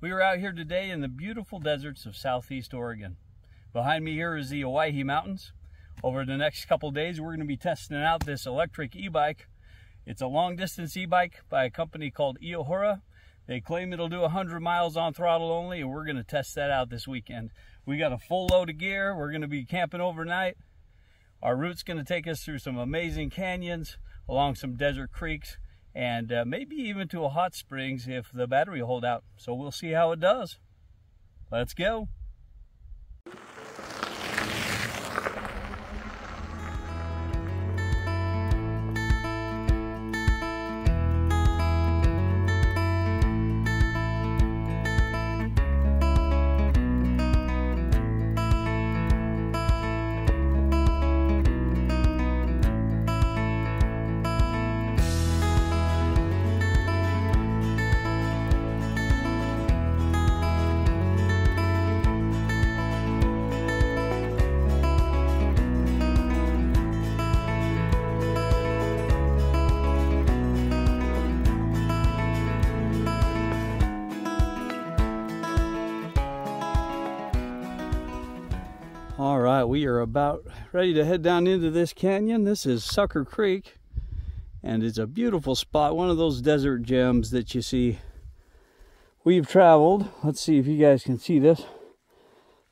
We are out here today in the beautiful deserts of southeast Oregon. Behind me here is the Owyhee Mountains. Over the next couple days, we're going to be testing out this electric e-bike. It's a long distance e-bike by a company called Eahora. They claim it'll do 100 miles on throttle only, and we're going to test that out this weekend. We got a full load of gear. We're going to be camping overnight. Our route's going to take us through some amazing canyons, along some desert creeks, and uh, maybe even to a hot springs if the battery hold out. So we'll see how it does. Let's go. Are about ready to head down into this canyon. This is Succor Creek, and it's a beautiful spot, one of those desert gems that you see. We've traveled, let's see if you guys can see this.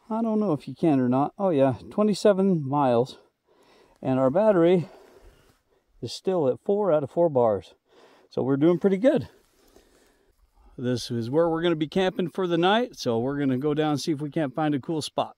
I don't know if you can or not. Oh yeah, 27 miles. And our battery is still at four out of four bars. So we're doing pretty good. This is where we're gonna be camping for the night. So we're gonna go down and see if we can't find a cool spot.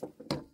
Jambalaya.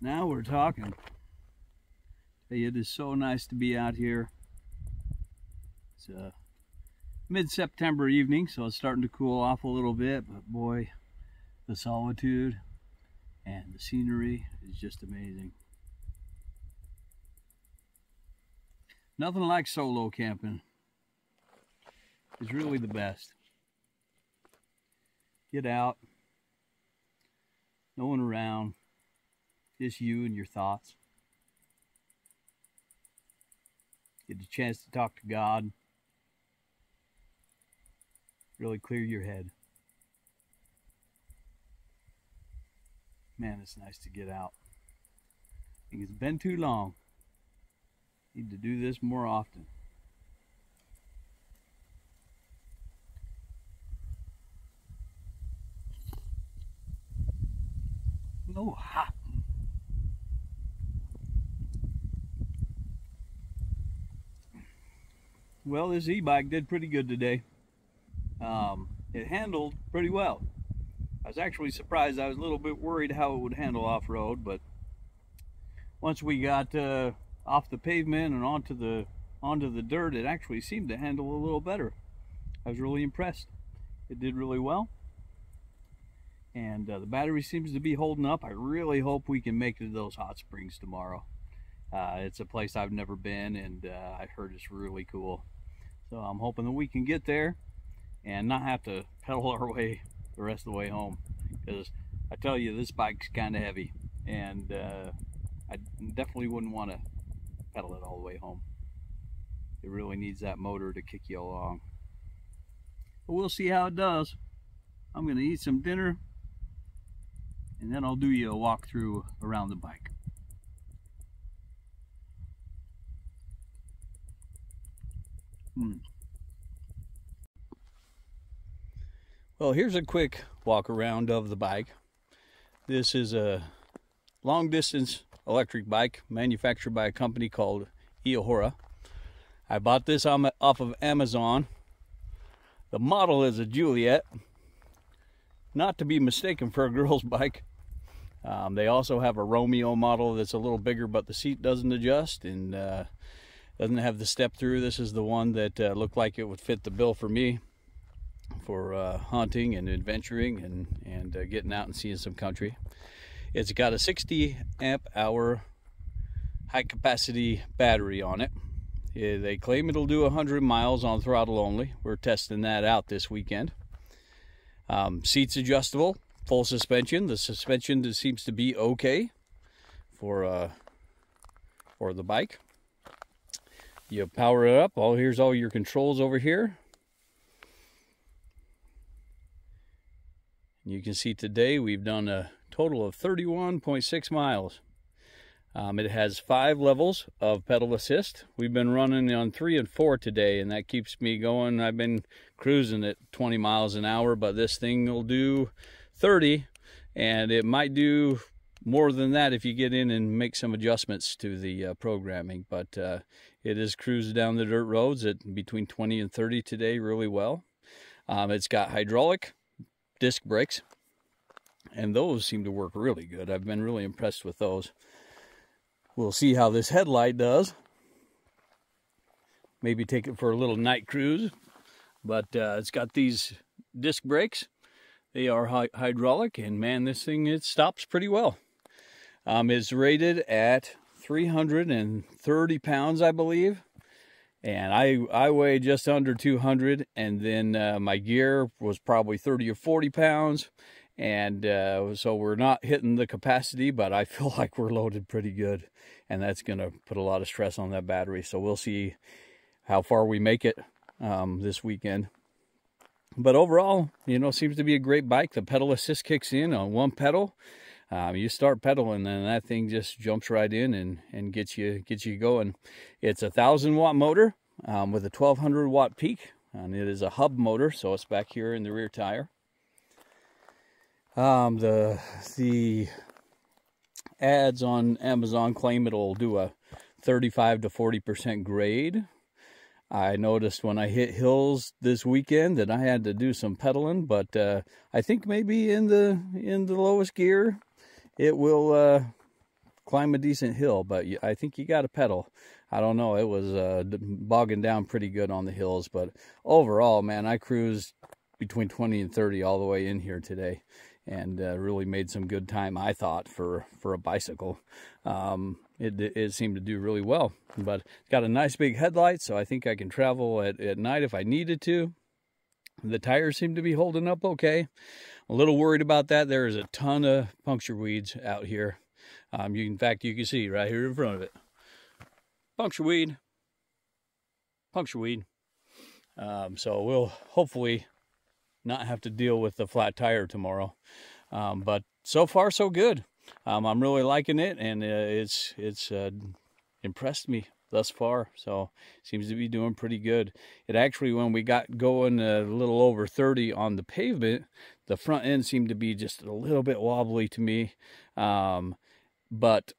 Now we're talking. It is so nice to be out here. It's a mid-September evening, so it's starting to cool off a little bit, but boy, the solitude and the scenery is just amazing. Nothing like solo camping. It's really the best. Get out, no one around, just you and your thoughts. Get a chance to talk to God. Really clear your head. Man, it's nice to get out. It's been too long. Need to do this more often. Oh, Well, this e-bike did pretty good today. Um, it handled pretty well. I was actually surprised. I was a little bit worried how it would handle off-road, but once we got uh, off the pavement and onto the onto the dirt, it actually seemed to handle a little better. I was really impressed. It did really well. And uh, the battery seems to be holding up. I really hope we can make it to those hot springs tomorrow. Uh, it's a place I've never been, and uh, I heard it's really cool. So I'm hoping that we can get there and not have to pedal our way the rest of the way home. Because I tell you, this bike's kind of heavy and uh, I definitely wouldn't want to pedal it all the way home. It really needs that motor to kick you along. But we'll see how it does. I'm going to eat some dinner and then I'll do you a walkthrough around the bike. Hmm. Well, here's a quick walk around of the bike. This is a long distance electric bike manufactured by a company called Eahora. I bought this off of Amazon The model is a Juliet, not to be mistaken for a girl's bike. Um, they also have a Romeo model that's a little bigger, but the seat doesn't adjust and uh, doesn't have the step through. This is the one that uh, looked like it would fit the bill for me for uh, hunting and adventuring and, and uh, getting out and seeing some country. It's got a 60 amp hour high capacity battery on it. Yeah, they claim it'll do 100 miles on throttle only. We're testing that out this weekend. Um, seats adjustable, full suspension. The suspension seems to be okay for uh, for the bike. You power it up. Oh, here's all your controls over here. You can see today we've done a total of 31.6 miles. Um, it has five levels of pedal assist. We've been running on three and four today, and that keeps me going. I've been cruising at 20 miles an hour, but this thing will do 30, and it might do more than that if you get in and make some adjustments to the uh, programming. But uh, it is cruised down the dirt roads at between 20 and 30 today really well. Um, it's got hydraulic disc brakes, and those seem to work really good. I've been really impressed with those. We'll see how this headlight does. Maybe take it for a little night cruise. But uh, it's got these disc brakes. They are hy hydraulic, and man, this thing it stops pretty well. Um, it's rated at 330 pounds, I believe. And I, I weigh just under 200, and then uh, my gear was probably 30 or 40 pounds. And uh, so we're not hitting the capacity but i feel like we're loaded pretty good and that's going to put a lot of stress on that battery. So we'll see how far we make it um, this weekend. But overall you know seems to be a great bike. The pedal assist kicks in on one pedal um, you start pedaling and that thing just jumps right in and and gets you gets you going it's a thousand watt motor um, with a 1200 watt peak and it is a hub motor so it's back here in the rear tire um, the the ads on Amazon claim it'll do a 35 to 40 percent grade. I noticed when I hit hills this weekend that I had to do some pedaling, but uh, I think maybe in the in the lowest gear it will uh, climb a decent hill. But I think you got to pedal. I don't know. It was uh, bogging down pretty good on the hills, but overall, man, I cruised between 20 and 30 all the way in here today and uh, really made some good time, I thought, for, for a bicycle. Um, it, it seemed to do really well, but it's got a nice big headlight, so I think I can travel at, at night if I needed to. The tires seem to be holding up okay. A little worried about that. There is a ton of puncture weeds out here. Um, you, in fact, you can see right here in front of it. Puncture weed. Puncture weed. Um, so we'll hopefully not have to deal with the flat tire tomorrow. Um, but so far, so good. Um, I'm really liking it, and uh, it's it's uh, impressed me thus far. So seems to be doing pretty good. It actually, when we got going a little over 30 on the pavement, the front end seemed to be just a little bit wobbly to me. Um, but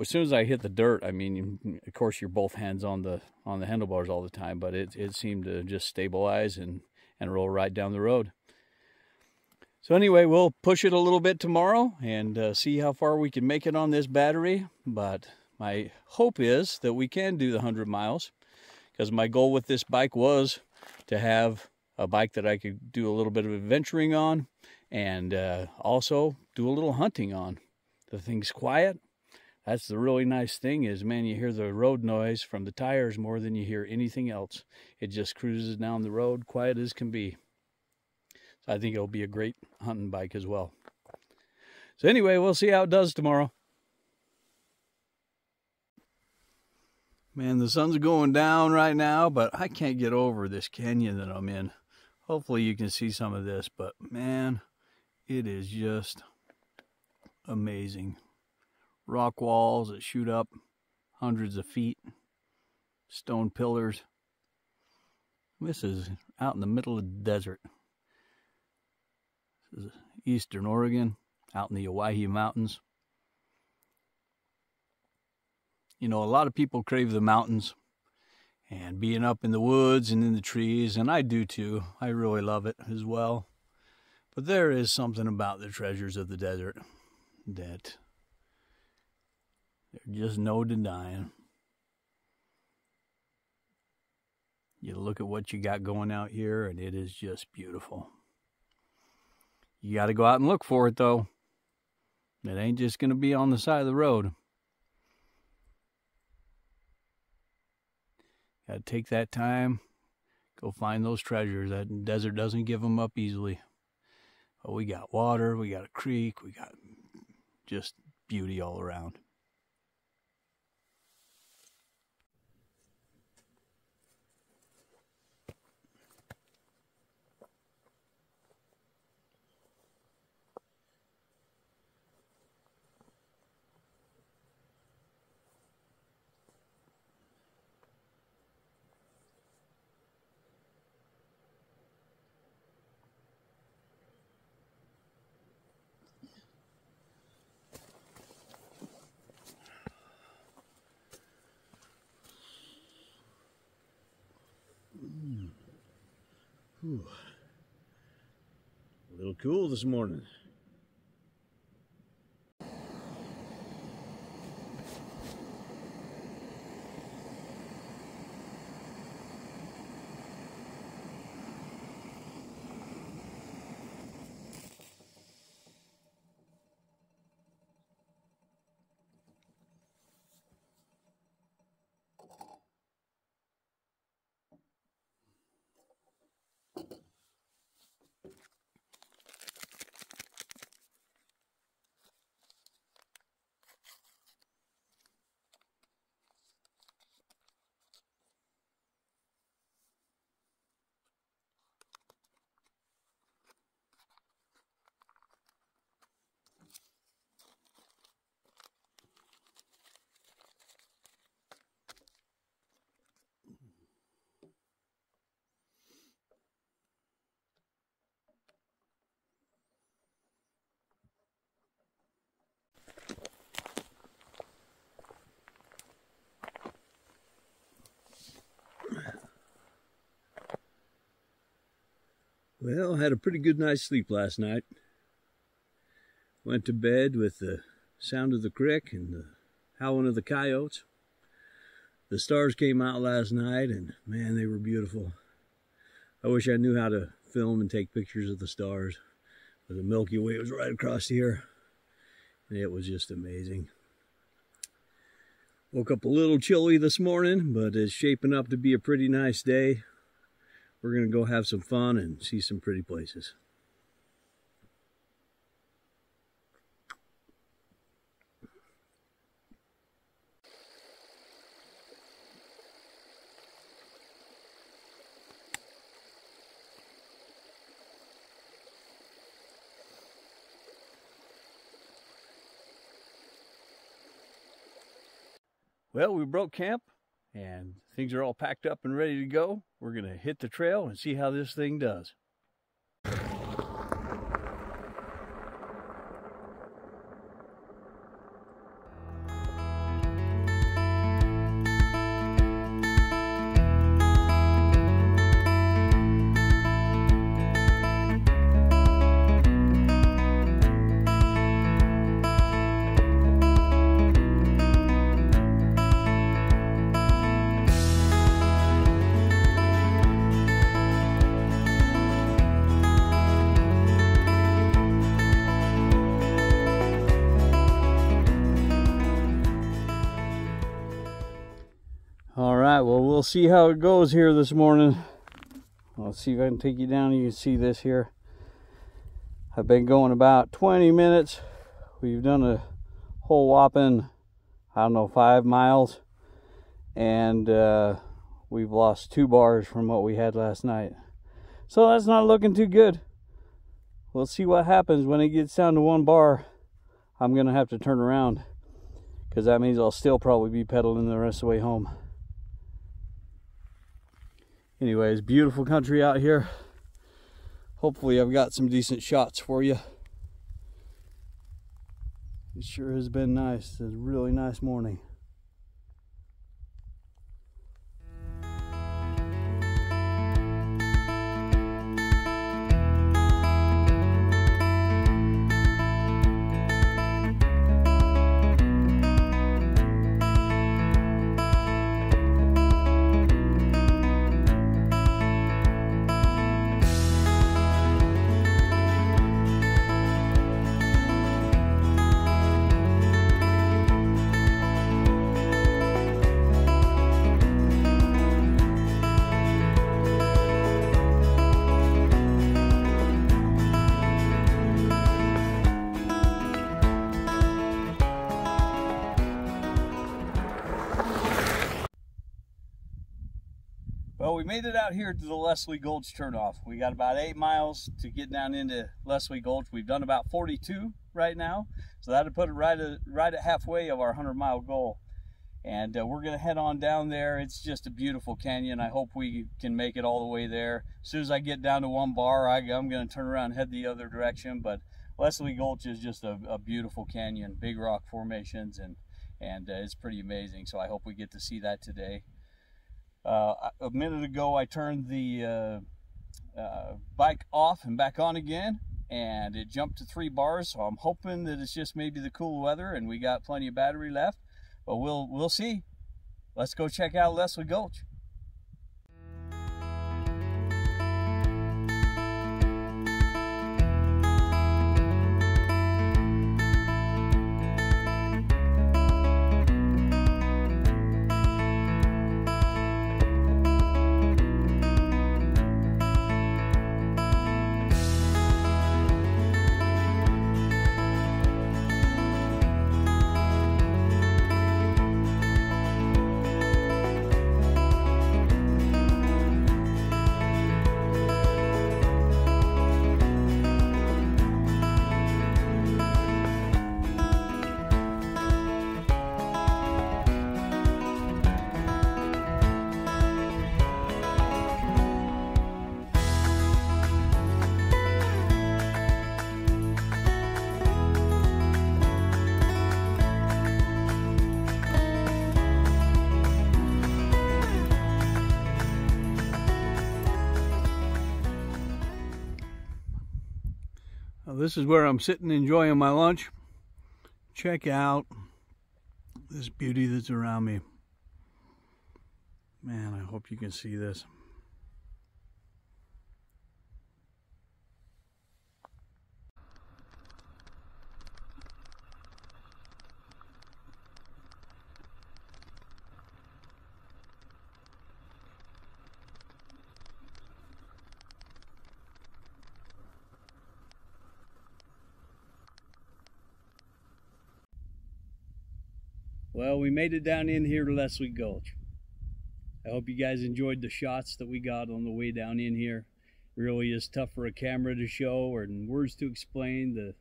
as soon as I hit the dirt, I mean, of course, you're both hands on the on the handlebars all the time, but it it seemed to just stabilize and and roll right down the road. So anyway, we'll push it a little bit tomorrow and uh, see how far we can make it on this battery. But my hope is that we can do the 100 miles because my goal with this bike was to have a bike that I could do a little bit of adventuring on and uh, also do a little hunting on. The thing's quiet. That's the really nice thing is, man, you hear the road noise from the tires more than you hear anything else. It just cruises down the road, quiet as can be. So I think it'll be a great hunting bike as well. So anyway, we'll see how it does tomorrow. Man, the sun's going down right now, but I can't get over this canyon that I'm in. Hopefully you can see some of this, but man, it is just amazing. Rock walls that shoot up hundreds of feet, stone pillars. This is out in the middle of the desert. This is eastern Oregon, out in the Owyhee Mountains. You know, a lot of people crave the mountains, and being up in the woods and in the trees, and I do too. I really love it as well. But there is something about the treasures of the desert that there's just no denying. You look at what you got going out here, and it is just beautiful. You got to go out and look for it, though. It ain't just going to be on the side of the road. Got to take that time, go find those treasures. That desert doesn't give them up easily. But we got water, we got a creek, we got just beauty all around. Hmm. Whew. A little cool this morning. Well, had a pretty good night's sleep last night. Went to bed with the sound of the crick and the howling of the coyotes. The stars came out last night and man, they were beautiful. I wish I knew how to film and take pictures of the stars. But the Milky Way was right across here. And it was just amazing. Woke up a little chilly this morning, but it's shaping up to be a pretty nice day we're going to go have some fun and see some pretty places. Well, we broke camp and things are all packed up and ready to go. We're going to hit the trail and see how this thing does. We'll see how it goes here this morning. Let's see if I can take you down. You can see this here. I've been going about 20 minutes. We've done a whole whopping, I don't know, five miles. And uh, we've lost two bars from what we had last night. So that's not looking too good. We'll see what happens when it gets down to one bar. I'm going to have to turn around because that means I'll still probably be pedaling the rest of the way home anyways beautiful country out here. Hopefully I've got some decent shots for you. It sure has been nice. It's a really nice morning made it out here to the Leslie Gulch turnoff. We got about eight miles to get down into Leslie Gulch. We've done about 42 right now, so that'll put it right at, right at halfway of our 100 mile goal. And uh, we're gonna head on down there. It's just a beautiful canyon. I hope we can make it all the way there. As soon as I get down to one bar, I, am gonna turn around and head the other direction. But Leslie Gulch is just a, a beautiful canyon, big rock formations, and and uh, it's pretty amazing. So I hope we get to see that today. Uh, a minute ago, I turned the uh, uh, bike off and back on again, and it jumped to three bars. So I'm hoping that it's just maybe the cool weather, and we got plenty of battery left. But we'll we'll see. Let's go check out Leslie Gulch. This is where I'm sitting enjoying my lunch. Check out this beauty that's around me. Man, I hope you can see this. Well, we made it down in here to Leslie Gulch. I hope you guys enjoyed the shots that we got on the way down in here. It really is tough for a camera to show or in words to explain the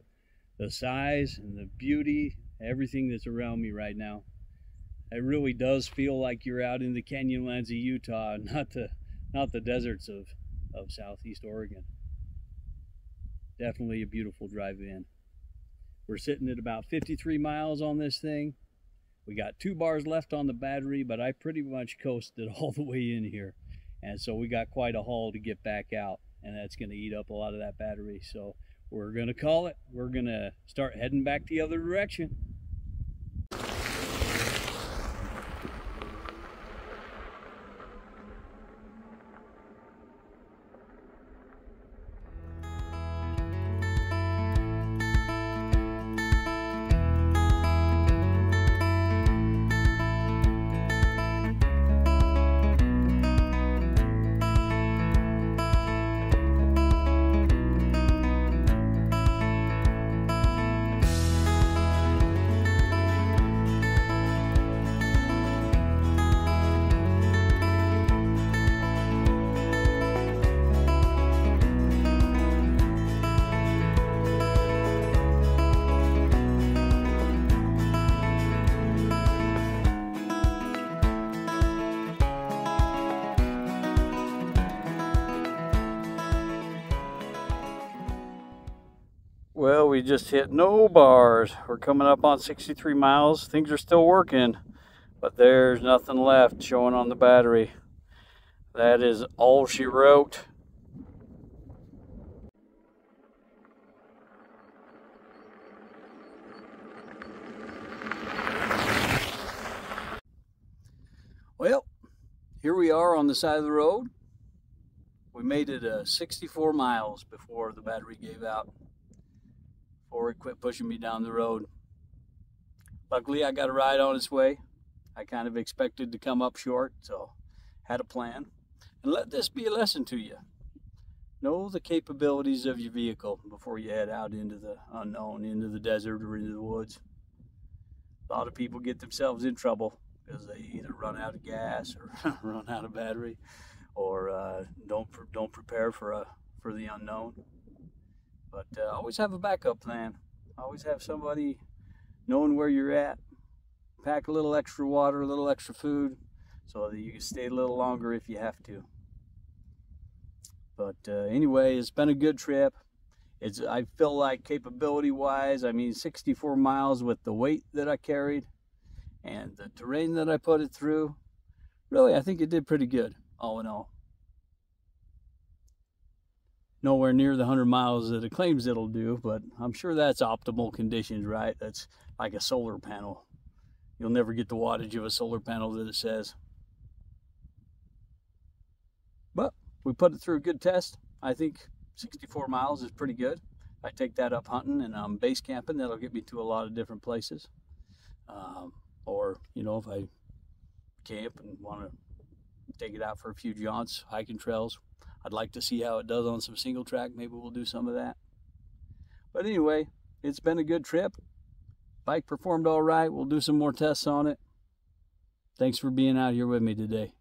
the size and the beauty, everything that's around me right now. It really does feel like you're out in the canyonlands of Utah, not the not the deserts of, of southeast Oregon. Definitely a beautiful drive in. We're sitting at about 53 miles on this thing. We got two bars left on the battery, but I pretty much coasted all the way in here. And so we got quite a haul to get back out, and that's going to eat up a lot of that battery. So we're going to call it. We're going to start heading back the other direction. Well, we just hit no bars. We're coming up on 63 miles. Things are still working, but there's nothing left showing on the battery. That is all she wrote. Well, here we are on the side of the road. We made it uh, 64 miles before the battery gave out or it quit pushing me down the road. Luckily, I got a ride on its way. I kind of expected to come up short, so had a plan. And let this be a lesson to you. Know the capabilities of your vehicle before you head out into the unknown, into the desert or into the woods. A lot of people get themselves in trouble because they either run out of gas or run out of battery or uh, don't don't prepare for a for the unknown. But uh, always have a backup plan. Always have somebody knowing where you're at. Pack a little extra water, a little extra food, so that you can stay a little longer if you have to. But uh, anyway, it's been a good trip. It's I feel like capability wise, I mean 64 miles with the weight that I carried and the terrain that I put it through. Really, I think it did pretty good, all in all. Nowhere near the 100 miles that it claims it'll do, but I'm sure that's optimal conditions, right? That's like a solar panel. You'll never get the wattage of a solar panel that it says. But we put it through a good test. I think 64 miles is pretty good. I take that up hunting and I'm base camping, that'll get me to a lot of different places. Um, or, you know, if I camp and want to take it out for a few jaunts, hiking trails, I'd like to see how it does on some single track. Maybe we'll do some of that. But anyway, it's been a good trip. Bike performed all right. We'll do some more tests on it. Thanks for being out here with me today.